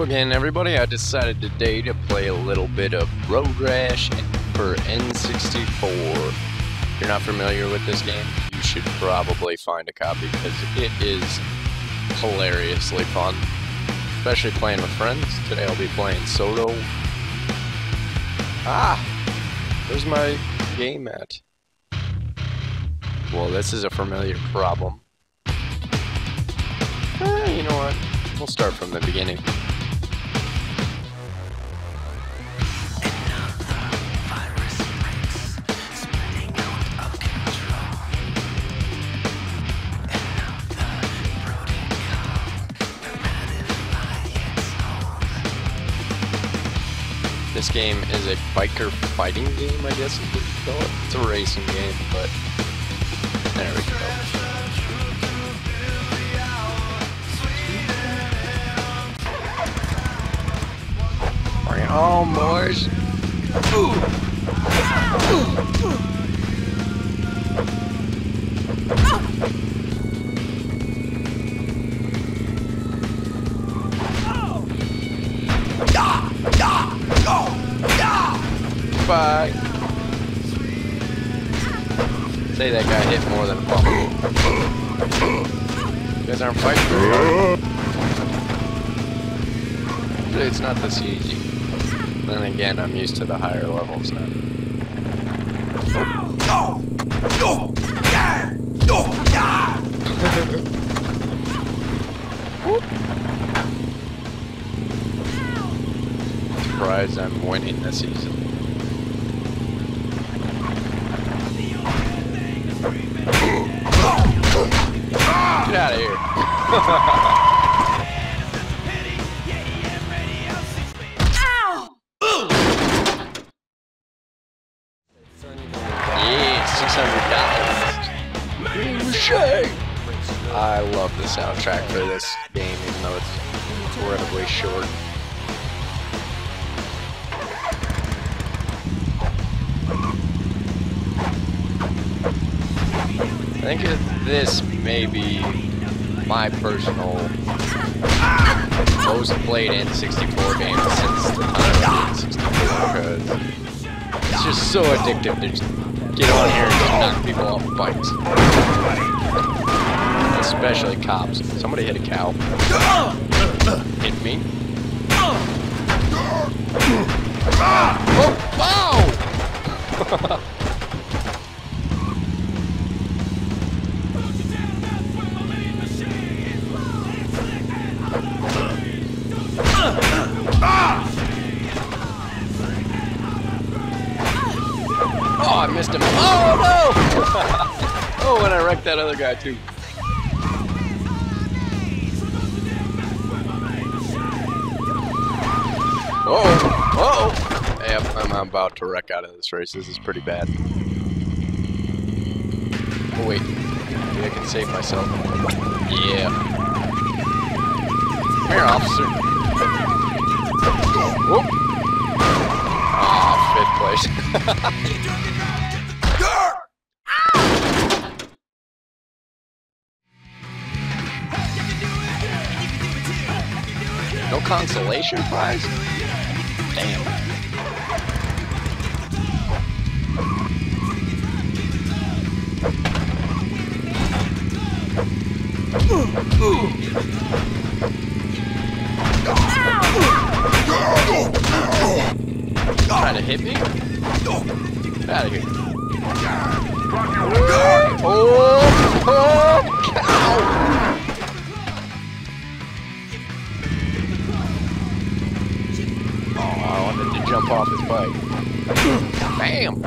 Again everybody, I decided today to play a little bit of Road Rash for N64. If you're not familiar with this game, you should probably find a copy because it is hilariously fun. Especially playing with friends. Today I'll be playing solo. Ah! Where's my game at? Well, this is a familiar problem. Eh, you know what? We'll start from the beginning. This game is a biker fighting game, I guess you call it. It's a racing game, but there we go. Bring it on, boys. Bye. Say that guy hit more than a bump. You guys aren't fighting very hard. It's not this easy. Then again, I'm used to the higher levels now. Surprised I'm winning this season. Yeah, six hundred dollars. I love the soundtrack for this game, even though it's incredibly short. I think this may be my personal most played N64 game since the time of N64 because it's just so addictive to just get on here and just knock people off bikes. Especially cops. Somebody hit a cow. Hit me. Oh, wow! wrecked that other guy, too. Oh, oh! Yep, I'm about to wreck out of this race. This is pretty bad. Oh, wait. Maybe I can save myself. Yeah. Come here, officer. Whoop. Ah, fifth place. consolation prize? Damn. Trying to hit me? Get out of here. Oh, oh, cow! Jump off his bike. Bam!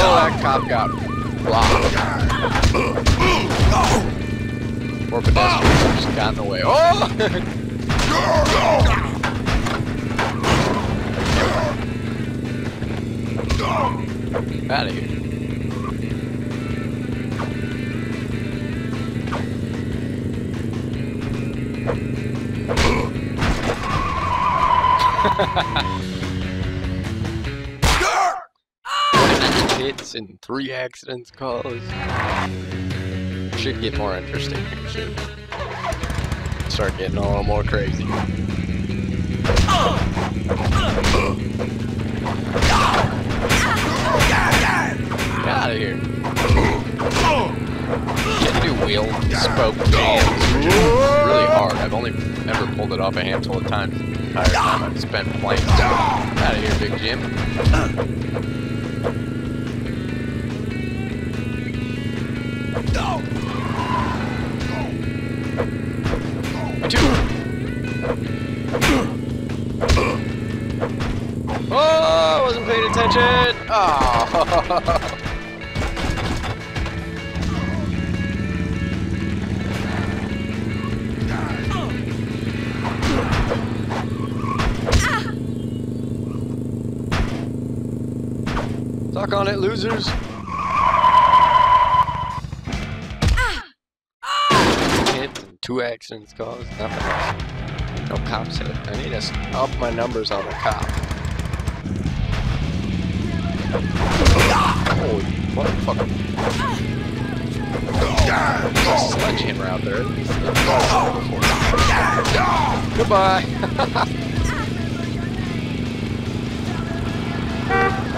Oh, that cop got blocked. Poor pedestrians just got in the way. Oh! Out of here. hits and three accidents caused. Should get more interesting. Should start getting a little more crazy. Get out of here. Can do wheel spoke jams, it off a handful of times. Entire time I've spent playing. Out of here, Big Jim. Oh, I wasn't paying attention. Oh. Suck on it, losers. Hit and two accidents caused, nothing else. No cops hit. I need to up my numbers on the cop. Holy motherfucker. A sledgehammer out there. Goodbye.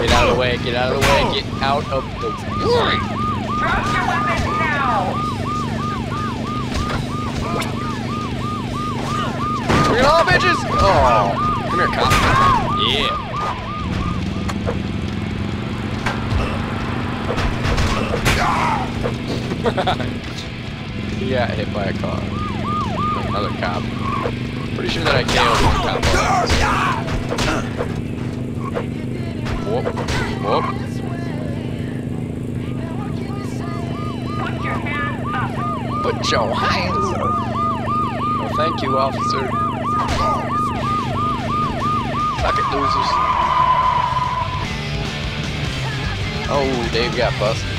Get out of the way, get out of the way, get out of the way. Drop your weapons now! Bring it on, bitches! Oh, come here, cop. Yeah. he got hit by a car. Another cop. Pretty sure that I KO'd one cop. Whoop. Whoop. Put your hands up! Put your hands up. Well, thank you, officer. Suck it, losers. Oh, Dave got busted.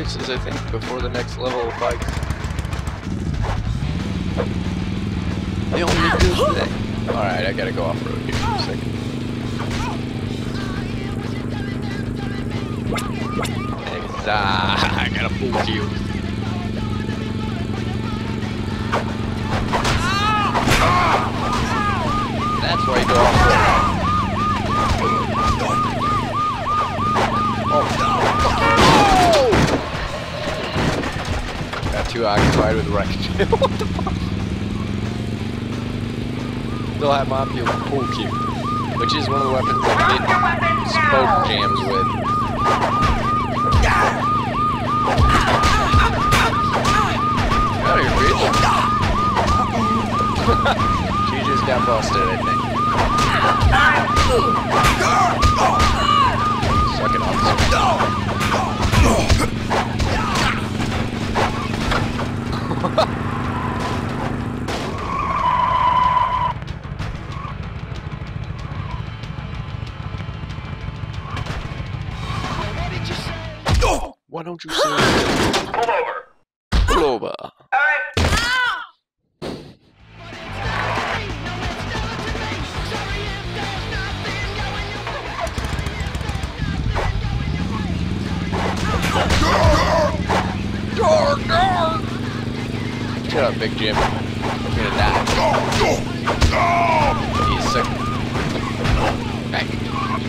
Races, I think, before the next level of bikes. The only thing. Alright, I gotta go off road here for a second. Ah, I gotta pull you. That's why you go off road. Oh. Got occupied with wrecking. what the fuck? Still have my peel pool cube, which is one of the weapons weapons get spoke jams with. Out of here, bitch. she just got busted, I think. Big Jim. I'm gonna die. He's sick.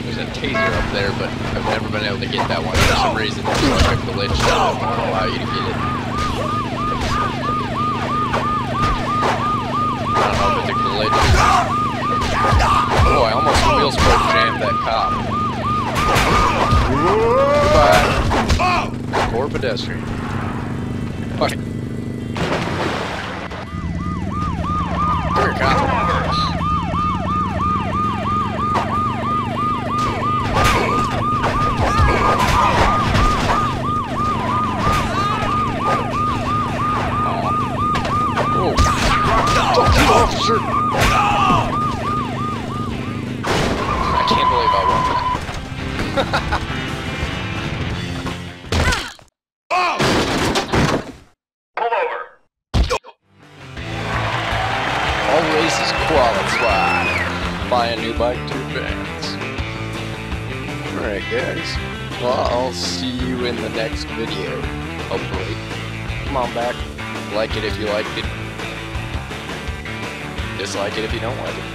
There's a taser up there, but I've never been able to get that one. For some reason, there's like a glitch that won't allow you to get it. I don't know if it's a glitch. Oh, I almost wheel jammed that cop. Goodbye. Poor pedestrian. Fuck it. All races qualify. Buy a new bike to advance. Alright guys, well I'll see you in the next video, hopefully. Come on back, like it if you liked it. Dislike it if you don't like it.